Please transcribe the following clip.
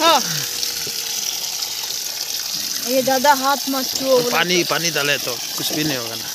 हाँ। ये ज़्यादा हाथ मत छुओ तो पानी पानी डाले तो कुछ भी नहीं होगा ना।